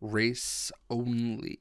race only.